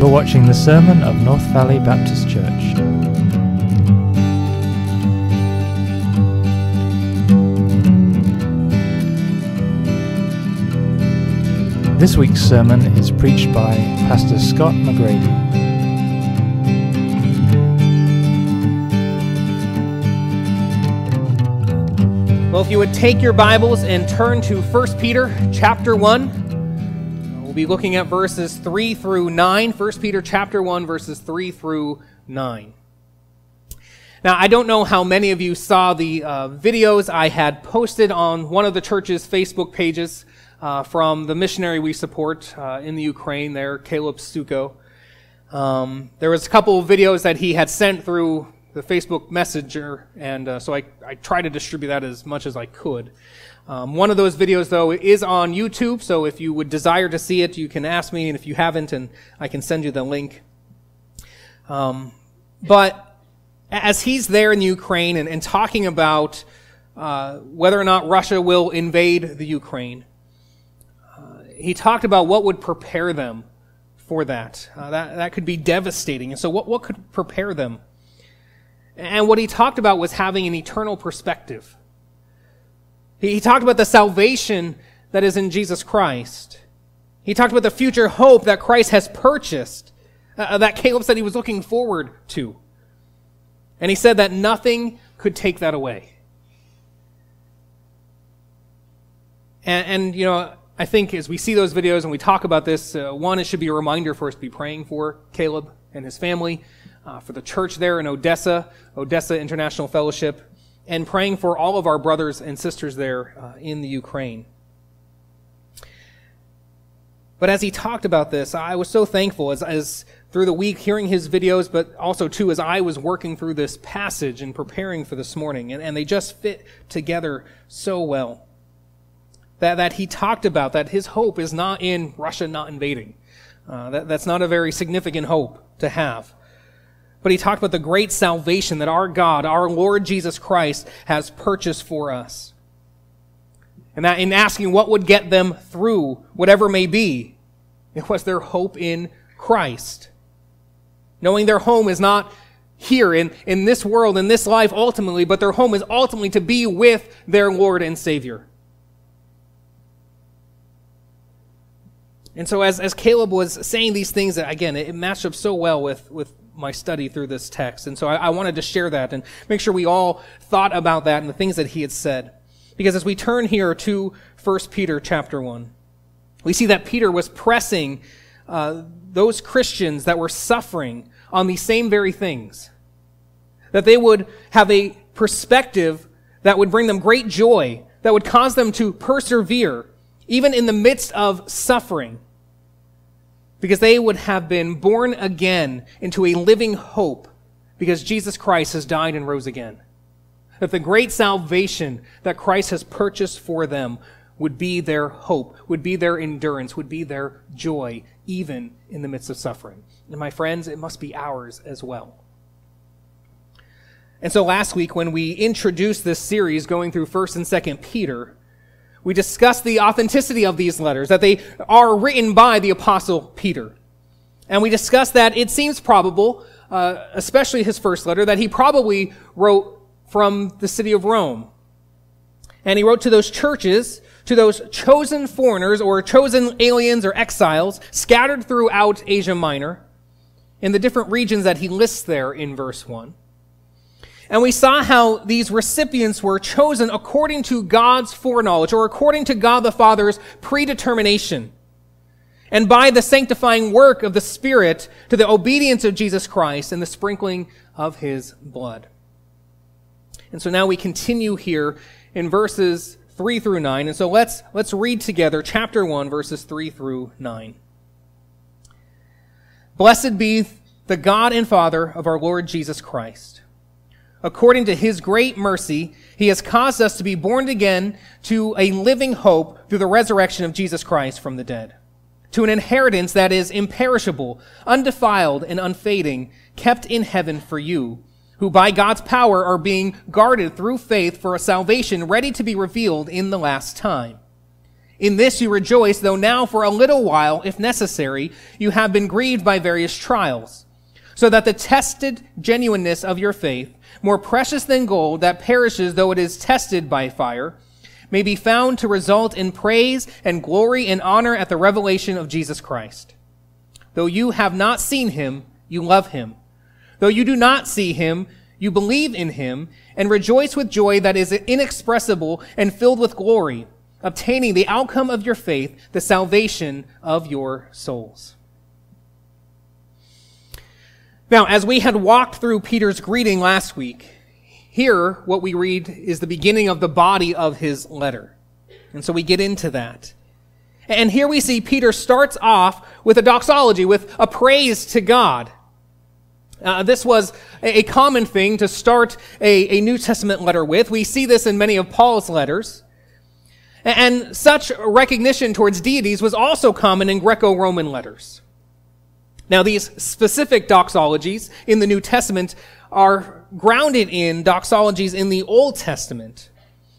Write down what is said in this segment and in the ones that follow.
You're watching the sermon of North Valley Baptist Church. This week's sermon is preached by Pastor Scott McGrady. Well, if you would take your Bibles and turn to 1 Peter chapter 1, we'll be looking at verses 3 through 9. 1 Peter chapter 1, verses 3 through 9. Now, I don't know how many of you saw the uh, videos I had posted on one of the church's Facebook pages uh, from the missionary we support uh, in the Ukraine there, Caleb Stuko. Um, there was a couple of videos that he had sent through the Facebook Messenger, and uh, so I, I try to distribute that as much as I could. Um, one of those videos, though, is on YouTube, so if you would desire to see it, you can ask me, and if you haven't, and I can send you the link. Um, but as he's there in Ukraine and, and talking about uh, whether or not Russia will invade the Ukraine, uh, he talked about what would prepare them for that. Uh, that that could be devastating. And so, what what could prepare them? And what he talked about was having an eternal perspective. He, he talked about the salvation that is in Jesus Christ. He talked about the future hope that Christ has purchased, uh, that Caleb said he was looking forward to. And he said that nothing could take that away. And, and you know, I think as we see those videos and we talk about this, uh, one, it should be a reminder for us to be praying for Caleb and his family uh, for the church there in Odessa, Odessa International Fellowship, and praying for all of our brothers and sisters there uh, in the Ukraine. But as he talked about this, I was so thankful as, as through the week hearing his videos, but also too as I was working through this passage and preparing for this morning, and, and they just fit together so well. That, that he talked about that his hope is not in Russia not invading. Uh, that, that's not a very significant hope to have. But he talked about the great salvation that our God, our Lord Jesus Christ, has purchased for us. And that in asking what would get them through whatever may be, it was their hope in Christ. Knowing their home is not here in, in this world, in this life ultimately, but their home is ultimately to be with their Lord and Savior. And so as, as Caleb was saying these things, again, it matched up so well with, with my study through this text. And so I, I, wanted to share that and make sure we all thought about that and the things that he had said. Because as we turn here to 1 Peter chapter 1, we see that Peter was pressing uh, those Christians that were suffering on these same very things. That they would have a perspective that would bring them great joy, that would cause them to persevere, even in the midst of suffering because they would have been born again into a living hope because Jesus Christ has died and rose again. That the great salvation that Christ has purchased for them would be their hope, would be their endurance, would be their joy, even in the midst of suffering. And my friends, it must be ours as well. And so last week, when we introduced this series going through 1st and 2nd Peter, we discussed the authenticity of these letters, that they are written by the Apostle Peter. And we discussed that it seems probable, uh, especially his first letter, that he probably wrote from the city of Rome. And he wrote to those churches, to those chosen foreigners or chosen aliens or exiles scattered throughout Asia Minor in the different regions that he lists there in verse 1. And we saw how these recipients were chosen according to God's foreknowledge or according to God the Father's predetermination. And by the sanctifying work of the Spirit to the obedience of Jesus Christ and the sprinkling of his blood. And so now we continue here in verses 3 through 9. And so let's, let's read together chapter 1, verses 3 through 9. Blessed be the God and Father of our Lord Jesus Christ according to his great mercy, he has caused us to be born again to a living hope through the resurrection of Jesus Christ from the dead, to an inheritance that is imperishable, undefiled, and unfading, kept in heaven for you, who by God's power are being guarded through faith for a salvation ready to be revealed in the last time. In this you rejoice, though now for a little while, if necessary, you have been grieved by various trials, so that the tested genuineness of your faith, more precious than gold that perishes though it is tested by fire, may be found to result in praise and glory and honor at the revelation of Jesus Christ. Though you have not seen him, you love him. Though you do not see him, you believe in him and rejoice with joy that is inexpressible and filled with glory obtaining the outcome of your faith, the salvation of your souls. Now, as we had walked through Peter's greeting last week, here what we read is the beginning of the body of his letter. And so we get into that. And here we see Peter starts off with a doxology, with a praise to God. Uh, this was a, common thing to start a, a New Testament letter with. We see this in many of Paul's letters. And such recognition towards deities was also common in Greco-Roman letters. Now, these specific doxologies in the New Testament are grounded in doxologies in the Old Testament.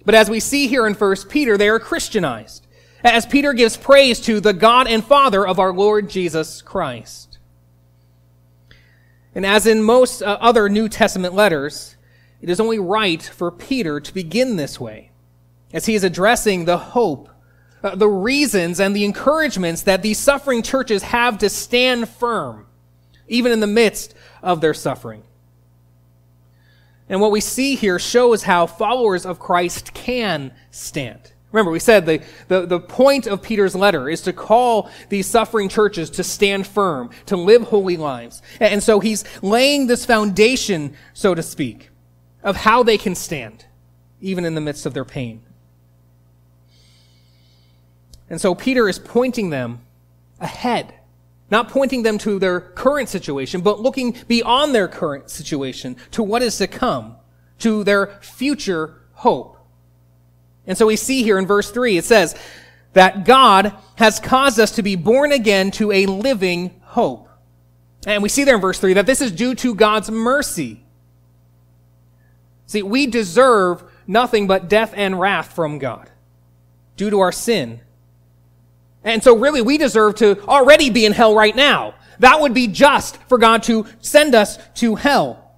But as we see here in 1 Peter, they are Christianized, as Peter gives praise to the God and Father of our Lord Jesus Christ. And as in most uh, other New Testament letters, it is only right for Peter to begin this way as he is addressing the hope, uh, the reasons, and the encouragements that these suffering churches have to stand firm, even in the midst of their suffering. And what we see here shows how followers of Christ can stand. Remember, we said the, the, the point of Peter's letter is to call these suffering churches to stand firm, to live holy lives. And so he's laying this foundation, so to speak, of how they can stand, even in the midst of their pain. And so Peter is pointing them ahead, not pointing them to their current situation, but looking beyond their current situation to what is to come, to their future hope. And so we see here in verse 3, it says that God has caused us to be born again to a living hope. And we see there in verse 3 that this is due to God's mercy. See, we deserve nothing but death and wrath from God due to our sin. And so really we deserve to already be in hell right now. That would be just for God to send us to hell.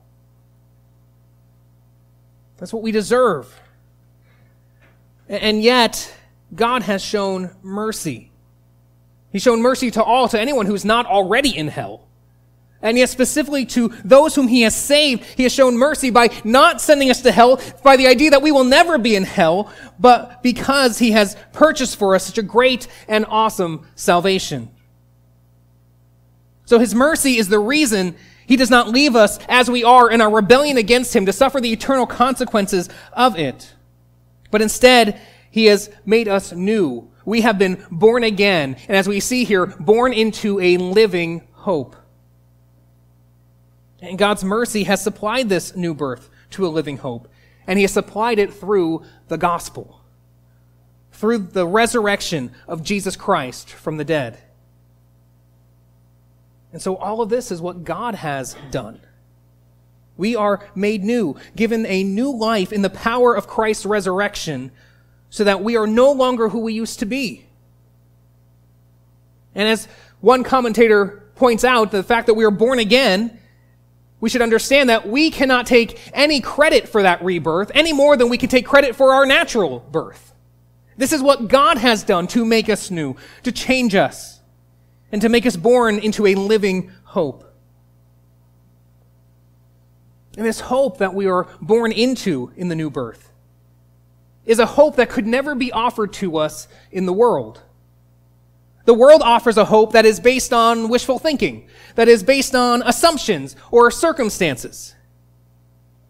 That's what we deserve. And yet, God has shown mercy. He's shown mercy to all, to anyone who's not already in hell. And yet, specifically to those whom he has saved, he has shown mercy by not sending us to hell by the idea that we will never be in hell, but because he has purchased for us such a great and awesome salvation. So his mercy is the reason he does not leave us as we are in our rebellion against him to suffer the eternal consequences of it. But instead, he has made us new. We have been born again, and as we see here, born into a living hope. And God's mercy has supplied this new birth to a living hope. And he has supplied it through the gospel, through the resurrection of Jesus Christ from the dead. And so all of this is what God has done. We are made new, given a new life in the power of Christ's resurrection, so that we are no longer who we used to be. And as one commentator points out, the fact that we are born again we should understand that we cannot take any credit for that rebirth any more than we can take credit for our natural birth. This is what God has done to make us new, to change us, and to make us born into a living hope. And this hope that we are born into in the new birth is a hope that could never be offered to us in the world. The world offers a hope that is based on wishful thinking, that is based on assumptions or circumstances.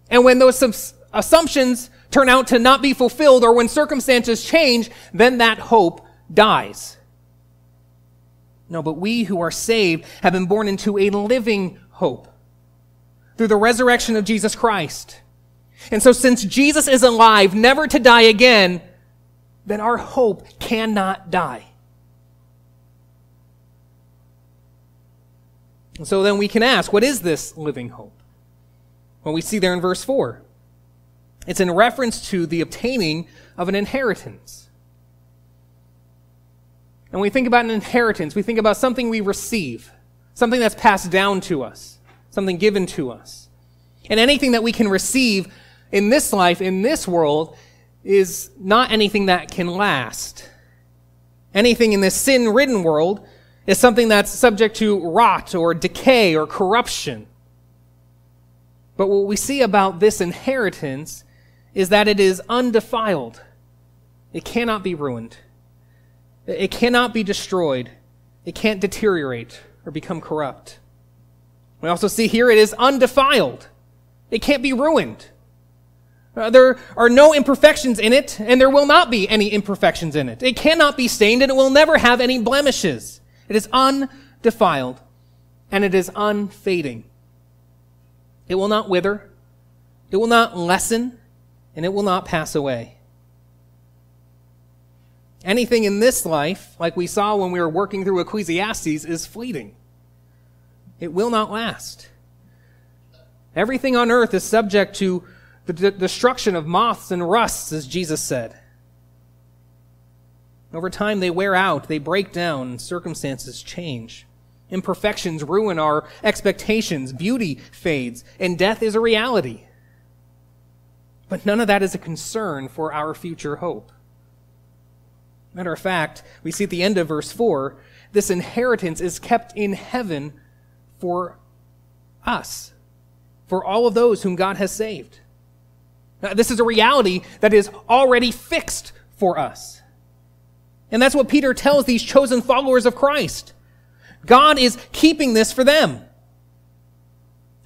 And when those assumptions turn out to not be fulfilled or when circumstances change, then that hope dies. No, but we who are saved have been born into a living hope through the resurrection of Jesus Christ. And so since Jesus is alive, never to die again, then our hope cannot die. And so then we can ask, what is this living hope? Well, we see there in verse 4. It's in reference to the obtaining of an inheritance. And when we think about an inheritance, we think about something we receive, something that's passed down to us, something given to us. And anything that we can receive in this life, in this world, is not anything that can last. Anything in this sin ridden world is something that's subject to rot or decay or corruption. But what we see about this inheritance is that it is undefiled. It cannot be ruined. It cannot be destroyed. It can't deteriorate or become corrupt. We also see here it is undefiled. It can't be ruined. Uh, there are no imperfections in it, and there will not be any imperfections in it. It cannot be stained, and it will never have any blemishes. It is undefiled, and it is unfading. It will not wither, it will not lessen, and it will not pass away. Anything in this life, like we saw when we were working through Ecclesiastes, is fleeting. It will not last. Everything on earth is subject to the d- destruction of moths and rusts, as Jesus said. Over time, they wear out, they break down, and circumstances change. Imperfections ruin our expectations, beauty fades, and death is a reality. But none of that is a concern for our future hope. Matter of fact, we see at the end of verse 4 this inheritance is kept in heaven for us, for all of those whom God has saved. Now, this is a reality that is already fixed for us. And that's what Peter tells these chosen followers of Christ. God is keeping this for them.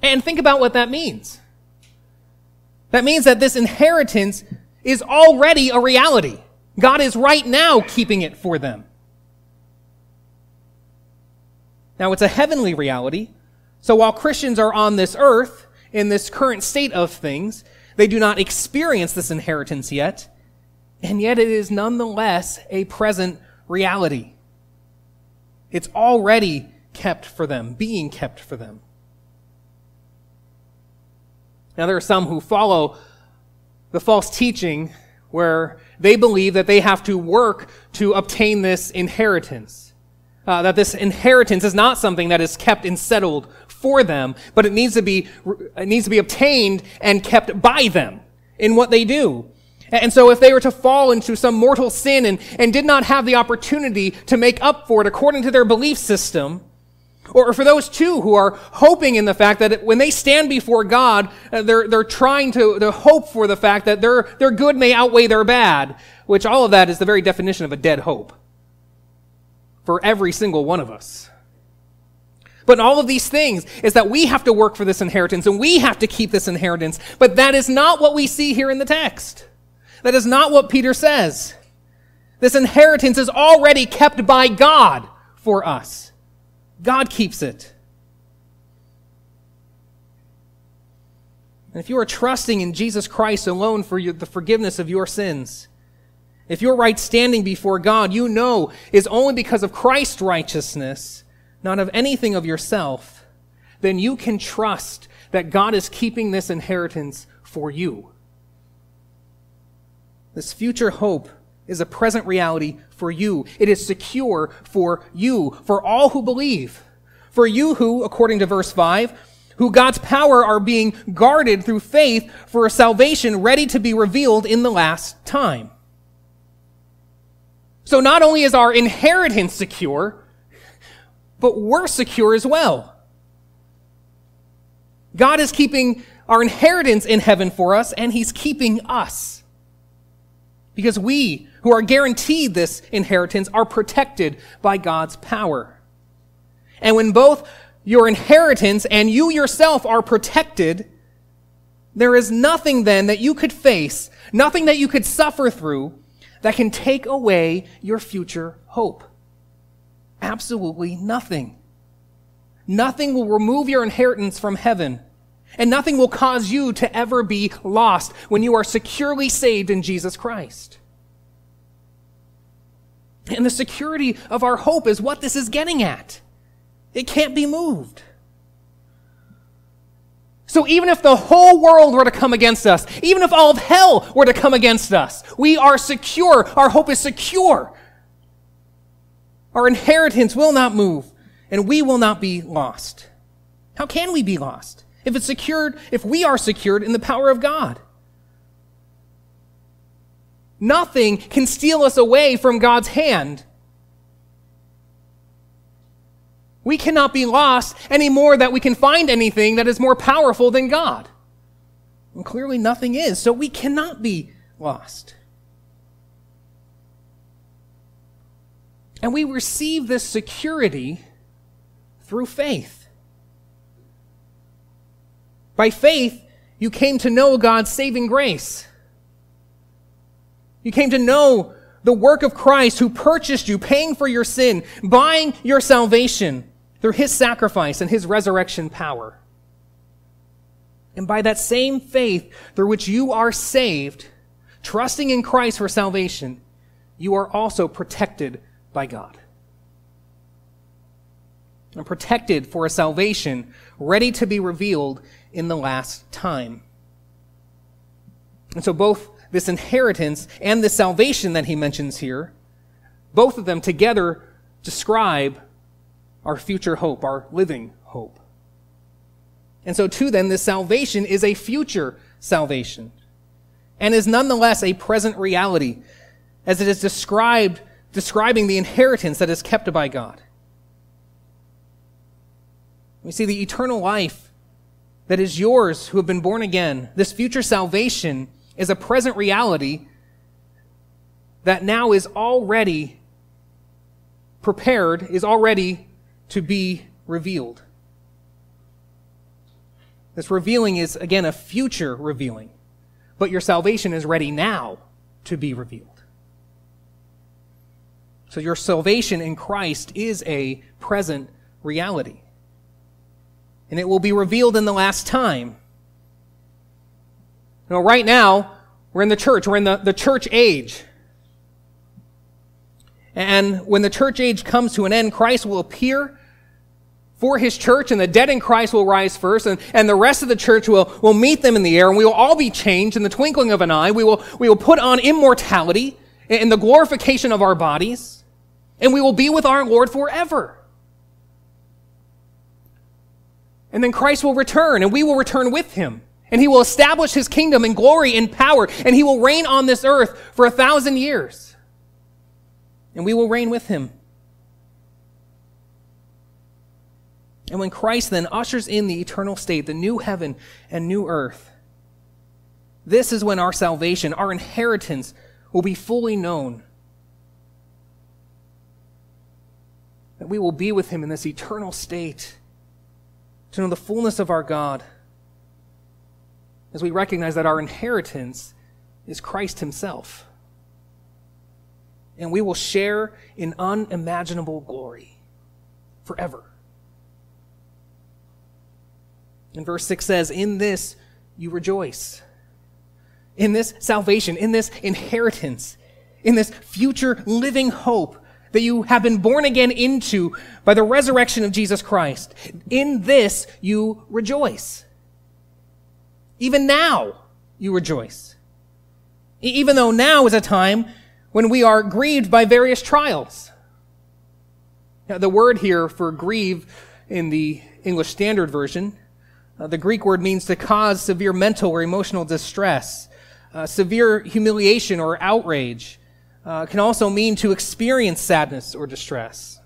And think about what that means. That means that this inheritance is already a reality. God is right now keeping it for them. Now, it's a heavenly reality. So while Christians are on this earth, in this current state of things, they do not experience this inheritance yet, and yet it is nonetheless a present reality. It's already kept for them, being kept for them. Now, there are some who follow the false teaching where they believe that they have to work to obtain this inheritance. Uh, that this inheritance is not something that is kept and settled for them, but it needs to be, it needs to be obtained and kept by them in what they do. And so if they were to fall into some mortal sin and, and did not have the opportunity to make up for it according to their belief system, or for those too who are hoping in the fact that when they stand before God, uh, they're, they're trying to, to hope for the fact that their, their good may outweigh their bad, which all of that is the very definition of a dead hope for every single one of us. But all of these things is that we have to work for this inheritance and we have to keep this inheritance. But that is not what we see here in the text. That is not what Peter says. This inheritance is already kept by God for us. God keeps it. And if you are trusting in Jesus Christ alone for your, the forgiveness of your sins, if your right standing before God, you know, is only because of Christ's righteousness, not of anything of yourself, then you can trust that God is keeping this inheritance for you. This future hope is a present reality for you. It is secure for you, for all who believe. For you who, according to verse 5, who God's power are being guarded through faith for a salvation ready to be revealed in the last time. So not only is our inheritance secure, but we're secure as well. God is keeping our inheritance in heaven for us, and He's keeping us. Because we, who are guaranteed this inheritance, are protected by God's power. And when both your inheritance and you yourself are protected, there is nothing then that you could face, nothing that you could suffer through that can take away your future hope. Absolutely nothing. Nothing will remove your inheritance from heaven. And nothing will cause you to ever be lost when you are securely saved in Jesus Christ. And the security of our hope is what this is getting at. It can't be moved. So even if the whole world were to come against us, even if all of hell were to come against us, we are secure. Our hope is secure. Our inheritance will not move, and we will not be lost. How can we be lost? If it's secured, if we are secured in the power of God. Nothing can steal us away from God's hand. We cannot be lost any more that we can find anything that is more powerful than God. And clearly nothing is, so we cannot be lost. And we receive this security through faith. By faith, you came to know God's saving grace. You came to know the work of Christ who purchased you, paying for your sin, buying your salvation through his sacrifice and his resurrection power. And by that same faith through which you are saved, trusting in Christ for salvation, you are also protected by God. And protected for a salvation ready to be revealed in the last time. And so both this inheritance and this salvation that he mentions here, both of them together describe our future hope, our living hope. And so, too, then, this salvation is a future salvation and is nonetheless a present reality as it is described, describing the inheritance that is kept by God. We see the eternal life that is yours who have been born again. This future salvation is a present reality that now is already prepared, is already to be revealed. This revealing is, again, a future revealing, but your salvation is ready now to be revealed. So your salvation in Christ is a present reality. And it will be revealed in the last time. You know, right now, we're in the church. We're in the, the church age. And when the church age comes to an end, Christ will appear for his church, and the dead in Christ will rise first, and, and the rest of the church will, will meet them in the air, and we will all be changed in the twinkling of an eye. We will, we will put on immortality in the glorification of our bodies, and we will be with our Lord forever. And then Christ will return, and we will return with him. And he will establish his kingdom in glory and power, and he will reign on this earth for a thousand years. And we will reign with him. And when Christ then ushers in the eternal state, the new heaven and new earth, this is when our salvation, our inheritance, will be fully known. That we will be with him in this eternal state to know the fullness of our God as we recognize that our inheritance is Christ Himself. And we will share in unimaginable glory forever. And verse 6 says, In this you rejoice. In this salvation, in this inheritance, in this future living hope that you have been born again into by the resurrection of Jesus Christ. In this you rejoice. Even now, you rejoice. Even though now is a time when we are grieved by various trials. Now, the word here for grieve in the English Standard Version, uh, the Greek word means to cause severe mental or emotional distress, uh, severe humiliation or outrage. Uh, can also mean to experience sadness or distress.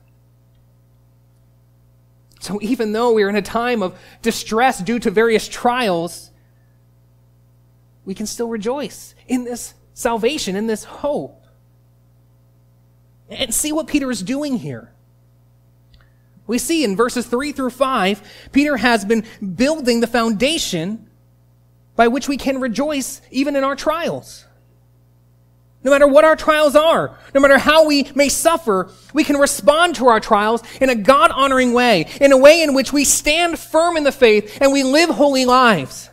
So even though we are in a time of distress due to various trials, we can still rejoice in this salvation, in this hope. And see what Peter is doing here. We see in verses 3 through 5, Peter has been building the foundation by which we can rejoice even in our trials. No matter what our trials are, no matter how we may suffer, we can respond to our trials in a God honoring way, in a way in which we stand firm in the faith and we live holy lives.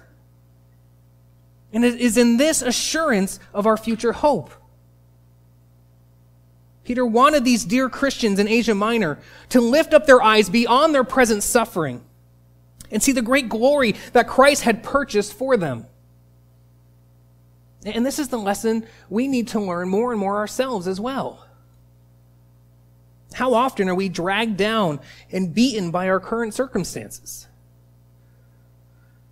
And it is in this assurance of our future hope. Peter wanted these dear Christians in Asia Minor to lift up their eyes beyond their present suffering and see the great glory that Christ had purchased for them. And this is the lesson we need to learn more and more ourselves as well. How often are we dragged down and beaten by our current circumstances?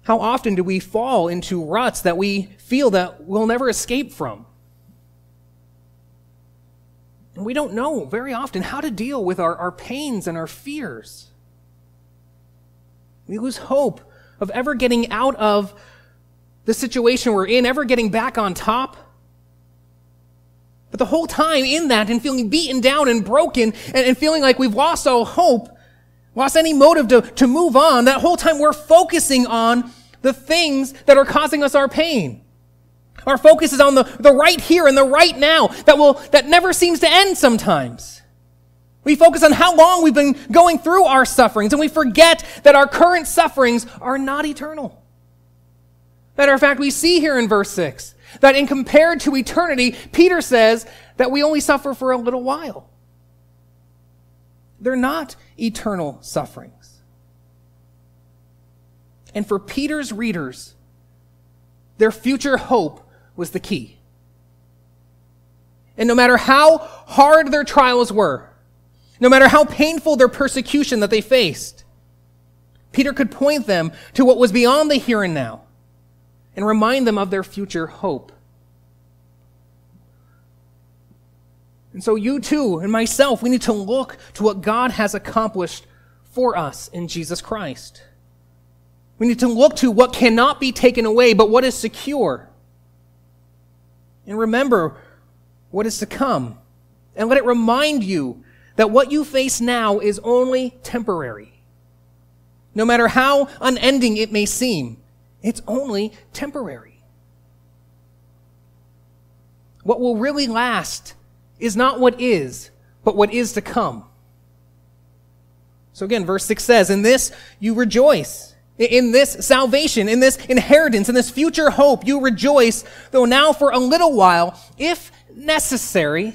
How often do we fall into ruts that we feel that we'll never escape from? And we don't know very often how to deal with our, our pains and our fears. We lose hope of ever getting out of the situation we're in, ever getting back on top. But the whole time in that and feeling beaten down and broken and, and feeling like we've lost all hope, lost any motive to, to move on, that whole time we're focusing on the things that are causing us our pain. Our focus is on the, the right here and the right now that will, that never seems to end sometimes. We focus on how long we've been going through our sufferings and we forget that our current sufferings are not eternal. Matter of fact, we see here in verse 6 that in compared to eternity, Peter says that we only suffer for a little while. They're not eternal sufferings. And for Peter's readers, their future hope was the key. And no matter how hard their trials were, no matter how painful their persecution that they faced, Peter could point them to what was beyond the here and now and remind them of their future hope. And so you too and myself, we need to look to what God has accomplished for us in Jesus Christ. We need to look to what cannot be taken away, but what is secure. And remember what is to come. And let it remind you that what you face now is only temporary. No matter how unending it may seem, it's only temporary. What will really last is not what is, but what is to come. So again, verse 6 says, In this you rejoice in this salvation, in this inheritance, in this future hope, you rejoice, though now for a little while, if necessary,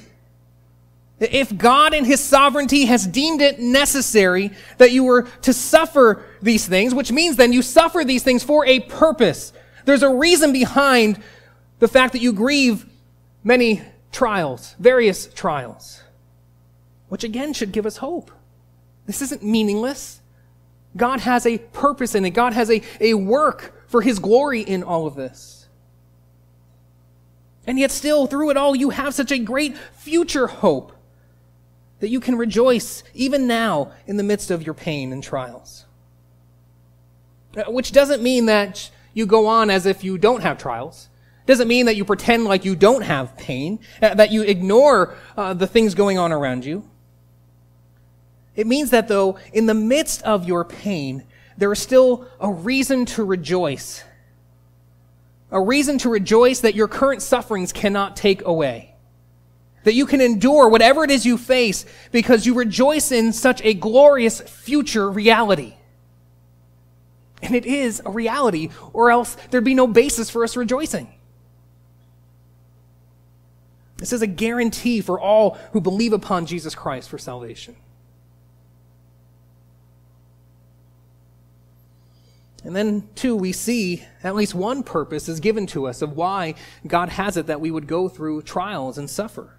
if God in His sovereignty has deemed it necessary that you were to suffer these things, which means then you suffer these things for a purpose. There's a reason behind the fact that you grieve many trials, various trials, which again should give us hope. This isn't meaningless. God has a purpose in it. God has a, a work for his glory in all of this. And yet, still, through it all, you have such a great future hope that you can rejoice even now in the midst of your pain and trials. Uh, which doesn't mean that you go on as if you don't have trials. Doesn't mean that you pretend like you don't have pain, uh, that you ignore uh, the things going on around you. It means that though, in the midst of your pain, there is still a reason to rejoice. A reason to rejoice that your current sufferings cannot take away. That you can endure whatever it is you face because you rejoice in such a glorious future reality. And it is a reality, or else there'd be no basis for us rejoicing. This is a guarantee for all who believe upon Jesus Christ for salvation. And then, too, we see at least one purpose is given to us of why God has it that we would go through trials and suffer.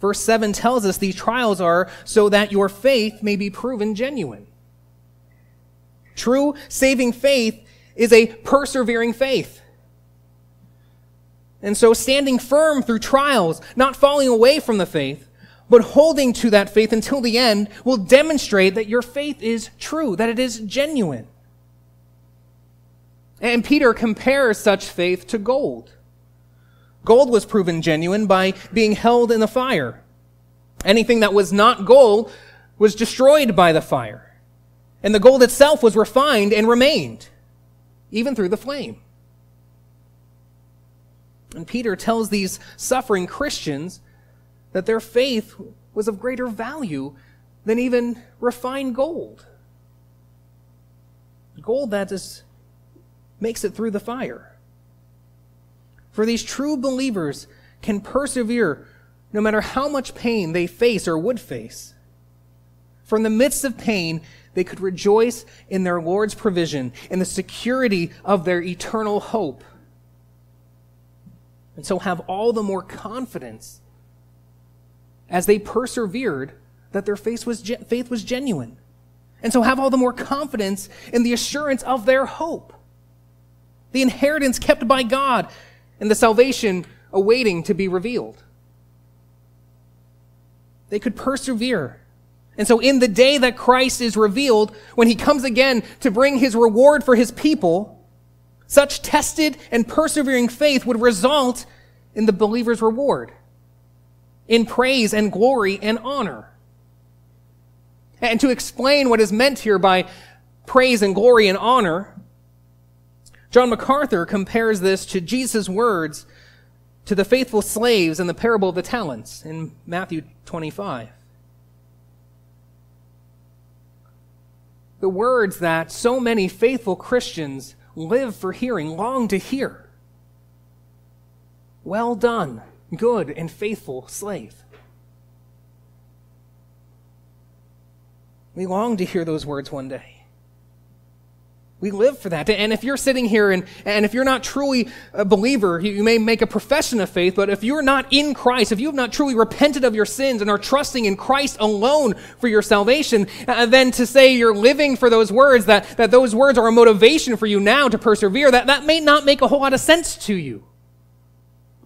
Verse 7 tells us these trials are so that your faith may be proven genuine. True saving faith is a persevering faith. And so standing firm through trials, not falling away from the faith, but holding to that faith until the end will demonstrate that your faith is true, that it is genuine. And Peter compares such faith to gold. Gold was proven genuine by being held in the fire. Anything that was not gold was destroyed by the fire. And the gold itself was refined and remained, even through the flame. And Peter tells these suffering Christians that their faith was of greater value than even refined gold. Gold that is makes it through the fire. For these true believers can persevere no matter how much pain they face or would face. In the midst of pain, they could rejoice in their Lord's provision, in the security of their eternal hope. And so have all the more confidence as they persevered that their faith was, faith was genuine. And so have all the more confidence in the assurance of their hope. The inheritance kept by God and the salvation awaiting to be revealed. They could persevere. And so in the day that Christ is revealed, when he comes again to bring his reward for his people, such tested and persevering faith would result in the believer's reward, in praise and glory and honor. And to explain what is meant here by praise and glory and honor, John MacArthur compares this to Jesus' words to the faithful slaves in the parable of the talents in Matthew 25. The words that so many faithful Christians live for hearing, long to hear. Well done, good and faithful slave. We long to hear those words one day. We live for that. And if you're sitting here and, and if you're not truly a believer, you, may make a profession of faith, but if you're not in Christ, if you have not truly repented of your sins and are trusting in Christ alone for your salvation, uh, then to say you're living for those words, that, that those words are a motivation for you now to persevere, that, that may not make a whole lot of sense to you.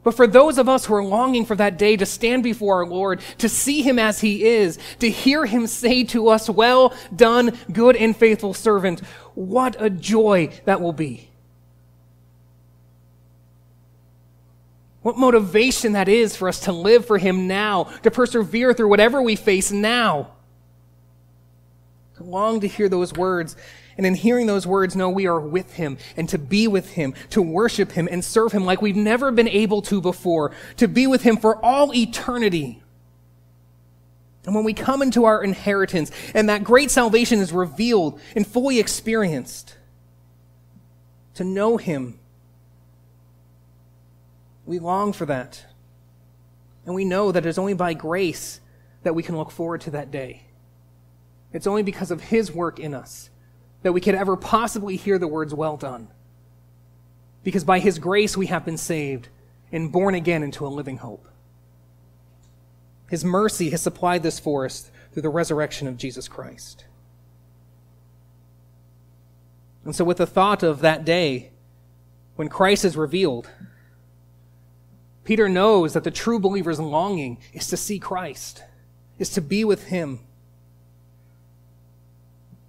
But for those of us who are longing for that day to stand before our Lord, to see Him as He is, to hear Him say to us, Well done, good and faithful servant, what a joy that will be. What motivation that is for us to live for Him now, to persevere through whatever we face now. To long to hear those words and in hearing those words, know we are with him and to be with him, to worship him and serve him like we've never been able to before, to be with him for all eternity. And when we come into our inheritance and that great salvation is revealed and fully experienced, to know him, we long for that. And we know that it is only by grace that we can look forward to that day. It's only because of his work in us that we could ever possibly hear the words, Well done. Because by His grace we have been saved and born again into a living hope. His mercy has supplied this for us through the resurrection of Jesus Christ. And so, with the thought of that day when Christ is revealed, Peter knows that the true believer's longing is to see Christ, is to be with Him.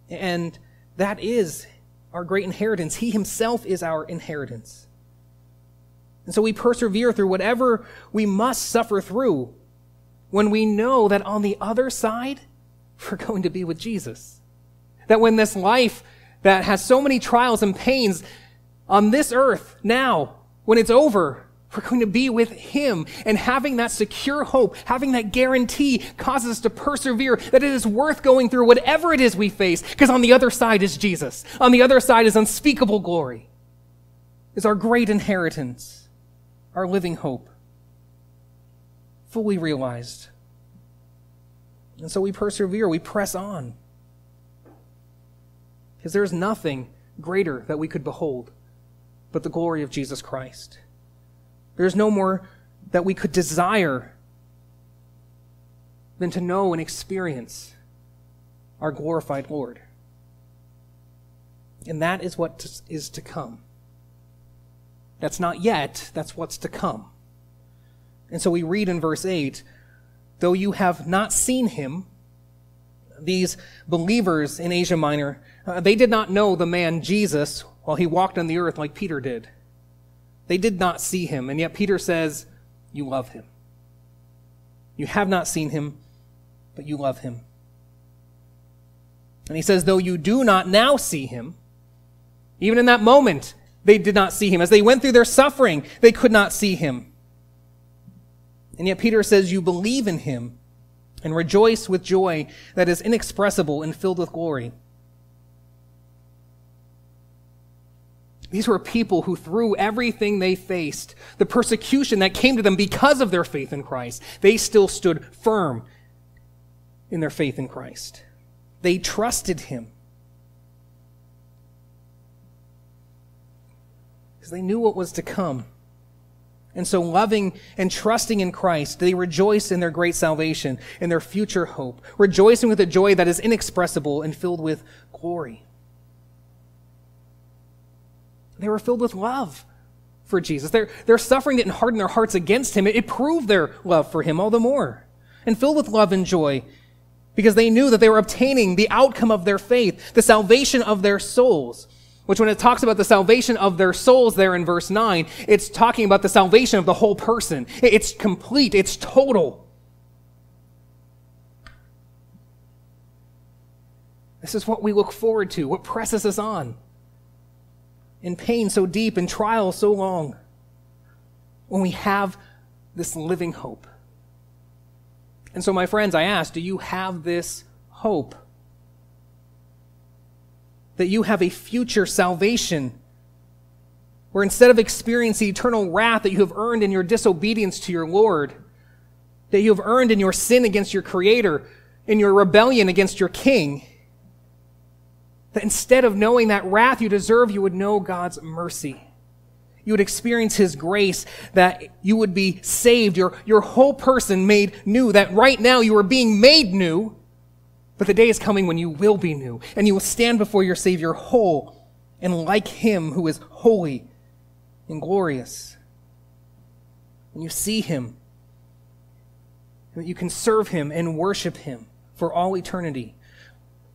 And that is our great inheritance. He himself is our inheritance. And so we persevere through whatever we must suffer through when we know that on the other side, we're going to be with Jesus. That when this life that has so many trials and pains on this earth now, when it's over, we're going to be with Him. And having that secure hope, having that guarantee causes us to persevere that it is worth going through whatever it is we face, because on the other side is Jesus. On the other side is unspeakable glory, is our great inheritance, our living hope, fully realized. And so we persevere, we press on. Because there's nothing greater that we could behold but the glory of Jesus Christ. There's no more that we could desire than to know and experience our glorified Lord. And that is what is to come. That's not yet, that's what's to come. And so we read in verse 8 though you have not seen him, these believers in Asia Minor, uh, they did not know the man Jesus while he walked on the earth like Peter did. They did not see him, and yet Peter says, You love him. You have not seen him, but you love him. And he says, Though you do not now see him, even in that moment, they did not see him. As they went through their suffering, they could not see him. And yet Peter says, You believe in him and rejoice with joy that is inexpressible and filled with glory These were people who, through everything they faced, the persecution that came to them because of their faith in Christ, they still stood firm in their faith in Christ. They trusted Him. Because they knew what was to come. And so, loving and trusting in Christ, they rejoice in their great salvation, in their future hope, rejoicing with a joy that is inexpressible and filled with glory. They were filled with love for Jesus. Their, their suffering didn't harden their hearts against him, it, it proved their love for him all the more. And filled with love and joy because they knew that they were obtaining the outcome of their faith, the salvation of their souls. Which, when it talks about the salvation of their souls there in verse 9, it's talking about the salvation of the whole person. It's complete, it's total. This is what we look forward to, what presses us on. In pain so deep, in trial so long, when we have this living hope. And so, my friends, I ask, do you have this hope? That you have a future salvation where instead of experiencing eternal wrath that you have earned in your disobedience to your Lord, that you have earned in your sin against your Creator, in your rebellion against your King, that instead of knowing that wrath you deserve, you would know God's mercy you would experience His grace, that you would be saved, your, your whole person made new, that right now you are being made new, but the day is coming when you will be new, and you will stand before your Savior whole and like Him who is holy and glorious. When you see Him, that you can serve Him and worship Him for all eternity.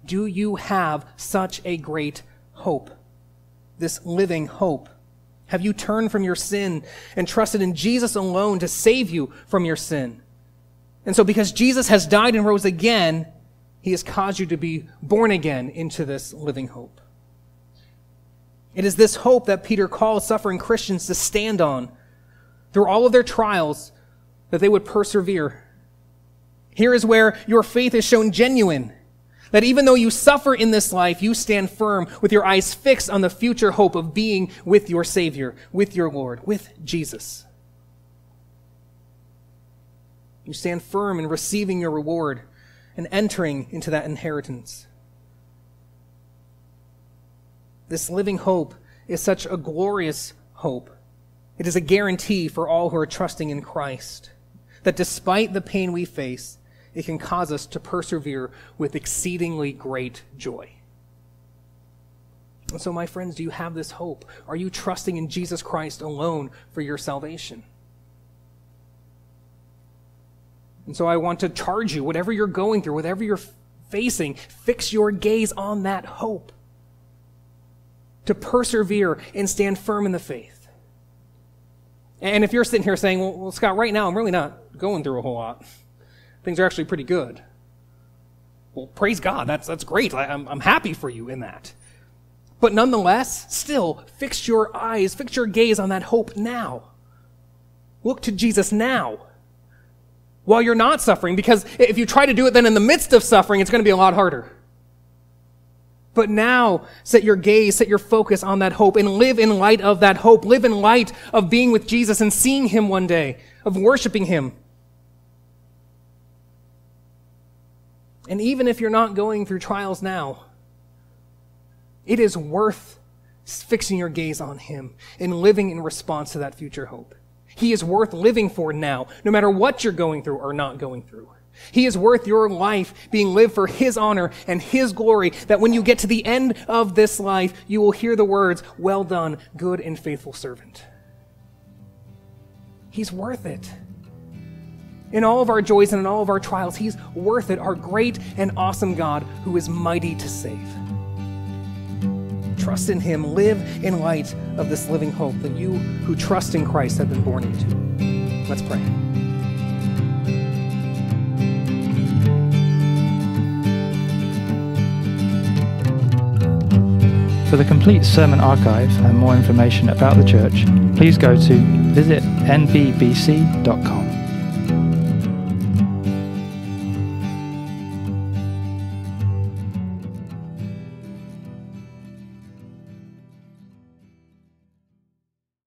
Do you have such a great hope? This living hope. Have you turned from your sin and trusted in Jesus alone to save you from your sin? And so, because Jesus has died and rose again, he has caused you to be born again into this living hope. It is this hope that Peter calls suffering Christians to stand on through all of their trials, that they would persevere. Here is where your faith is shown genuine. That even though you suffer in this life, you stand firm with your eyes fixed on the future hope of being with your Savior, with your Lord, with Jesus. You stand firm in receiving your reward and entering into that inheritance. This living hope is such a glorious hope. It is a guarantee for all who are trusting in Christ that despite the pain we face, it can cause us to persevere with exceedingly great joy. And so, my friends, do you have this hope? Are you trusting in Jesus Christ alone for your salvation? And so, I want to charge you, whatever you're going through, whatever you're facing, fix your gaze on that hope. To persevere and stand firm in the faith. And if you're sitting here saying, well, well Scott, right now I'm really not going through a whole lot things are actually pretty good. Well, praise God. That's, that's great. I, I'm, I'm happy for you in that. But nonetheless, still, fix your eyes, fix your gaze on that hope now. Look to Jesus now while you're not suffering, because if you try to do it then in the midst of suffering, it's going to be a lot harder. But now, set your gaze, set your focus on that hope, and live in light of that hope. Live in light of being with Jesus and seeing Him one day, of worshiping Him. And even if you're not going through trials now, it is worth fixing your gaze on Him and living in response to that future hope. He is worth living for now, no matter what you're going through or not going through. He is worth your life being lived for His honor and His glory, that when you get to the end of this life, you will hear the words, Well done, good and faithful servant. He's worth it. In all of our joys and in all of our trials, He's worth it, our great and awesome God who is mighty to save. Trust in Him, live in light of this living hope that you who trust in Christ have been born into. Let's pray. For the complete sermon archive and more information about the church, please go to visitnvbc.com.